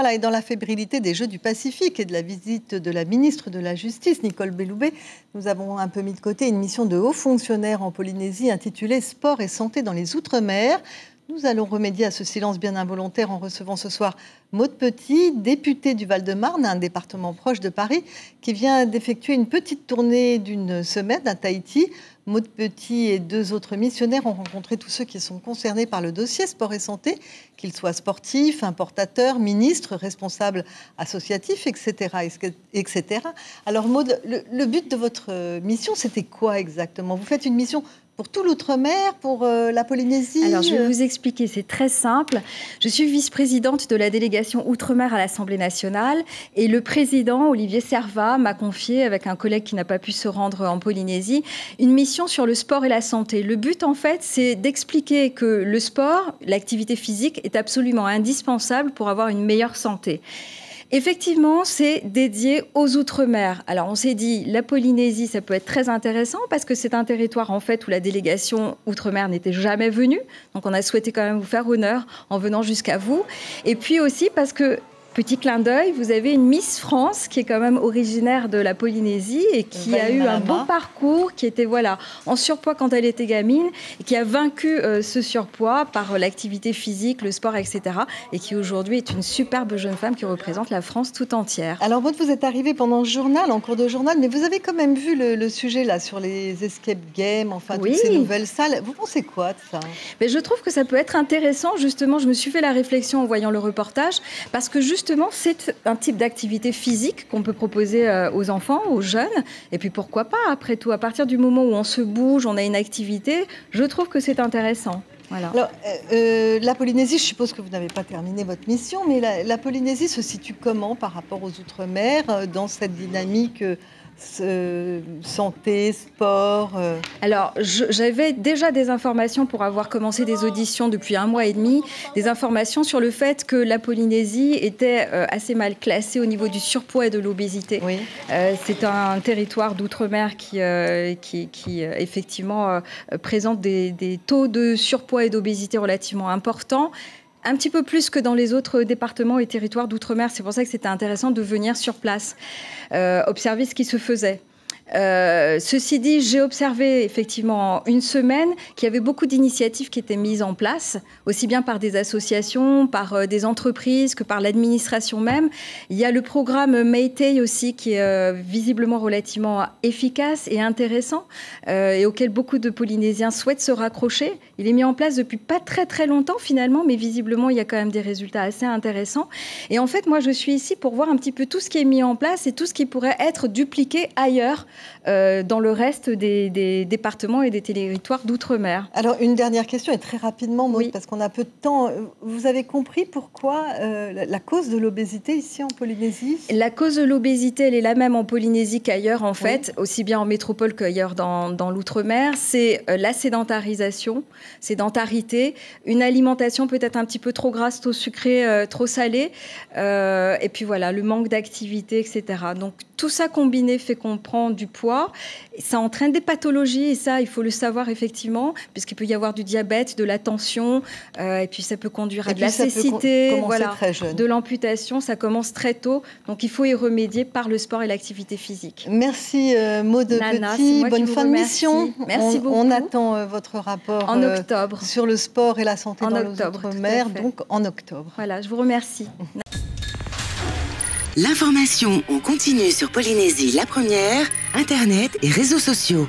Voilà, et dans la fébrilité des Jeux du Pacifique et de la visite de la ministre de la Justice, Nicole Belloubet, nous avons un peu mis de côté une mission de haut fonctionnaire en Polynésie intitulée Sport et santé dans les Outre-mer. Nous allons remédier à ce silence bien involontaire en recevant ce soir Maude Petit, députée du Val-de-Marne, un département proche de Paris, qui vient d'effectuer une petite tournée d'une semaine à Tahiti. Maude Petit et deux autres missionnaires ont rencontré tous ceux qui sont concernés par le dossier sport et santé, qu'ils soient sportifs, importateurs, ministres, responsables associatifs, etc. etc. Alors Maude, le, le but de votre mission, c'était quoi exactement? Vous faites une mission pour tout l'outre-mer, pour euh, la Polynésie Alors, je vais vous expliquer, c'est très simple. Je suis vice-présidente de la délégation outre-mer à l'Assemblée nationale et le président, Olivier Servat, m'a confié, avec un collègue qui n'a pas pu se rendre en Polynésie, une mission sur le sport et la santé. Le but, en fait, c'est d'expliquer que le sport, l'activité physique, est absolument indispensable pour avoir une meilleure santé. Effectivement, c'est dédié aux Outre-mer. Alors, on s'est dit, la Polynésie, ça peut être très intéressant parce que c'est un territoire, en fait, où la délégation Outre-mer n'était jamais venue. Donc, on a souhaité quand même vous faire honneur en venant jusqu'à vous. Et puis aussi parce que Petit clin d'œil, vous avez une Miss France qui est quand même originaire de la Polynésie et qui a eu un beau parcours, qui était voilà en surpoids quand elle était gamine et qui a vaincu euh, ce surpoids par euh, l'activité physique, le sport, etc. Et qui aujourd'hui est une superbe jeune femme qui représente la France tout entière. Alors vous, vous êtes arrivée pendant le journal, en cours de journal, mais vous avez quand même vu le, sujet là sur les escape games, enfin toutes ces nouvelles salles. Vous pensez quoi de ça? Mais Je trouve que ça peut être intéressant. Justement, je me suis fait la réflexion en voyant le reportage parce que juste c'est un type d'activité physique qu'on peut proposer euh, aux enfants, aux jeunes. Et puis pourquoi pas, après tout, à partir du moment où on se bouge, on a une activité, je trouve que c'est intéressant. Alors, euh, euh, la Polynésie, je suppose que vous n'avez pas terminé votre mission, mais la, Polynésie se situe comment par rapport aux Outre-mer dans cette dynamique santé, sport euh. Alors, j'avais déjà des informations pour avoir commencé des auditions depuis un mois et demi, des informations sur le fait que la Polynésie était euh, assez mal classée au niveau du surpoids et de l'obésité. Oui. Euh, c'est un territoire d'outre-mer qui, qui, effectivement présente des, des taux de surpoids et d'obésité relativement importants un petit peu plus que dans les autres départements et territoires d'outre-mer. C'est pour ça que c'était intéressant de venir sur place, euh, observer ce qui se faisait. Euh, ceci dit, j'ai observé effectivement une semaine qu'il y avait beaucoup d'initiatives qui étaient mises en place, aussi bien par des associations, par euh, des entreprises que par l'administration même. Il y a le programme Maytay aussi qui est euh, visiblement relativement efficace et intéressant et auquel beaucoup de Polynésiens souhaitent se raccrocher. Il est mis en place depuis pas très très longtemps finalement, mais visiblement il y a quand même des résultats assez intéressants. Et en fait, moi je suis ici pour voir un petit peu tout ce qui est mis en place et tout ce qui pourrait être dupliqué ailleurs euh, dans le reste des, départements et des territoires d'outre-mer. Alors, une dernière question, et très rapidement, parce qu'on a peu de temps. Vous avez compris pourquoi euh, la cause de l'obésité ici en Polynésie? La cause de l'obésité, elle est la même en Polynésie qu'ailleurs, en fait, aussi bien en métropole qu'ailleurs dans, dans l'outre-mer. C'est euh, la sédentarisation, sédentarité, une alimentation peut-être un petit peu trop grasse, trop sucrée, trop salée, et puis voilà, le manque d'activité, etc. Donc, tout ça combiné fait qu'on prend du poids. Ça entraîne des pathologies et ça, il faut le savoir effectivement, puisqu'il peut y avoir du diabète, de la tension, euh, et puis ça peut conduire à de la cécité, voilà, de l'amputation. Ça commence très tôt, donc il faut y remédier par le sport et l'activité physique. Merci euh, Maud Petit, bonne fin de mission. Merci on, beaucoup. On attend euh, votre rapport en octobre sur le sport et la santé dans les outre-mer, donc en octobre. Voilà, je vous remercie. L'information, on continue sur Polynésie la première, Internet et réseaux sociaux.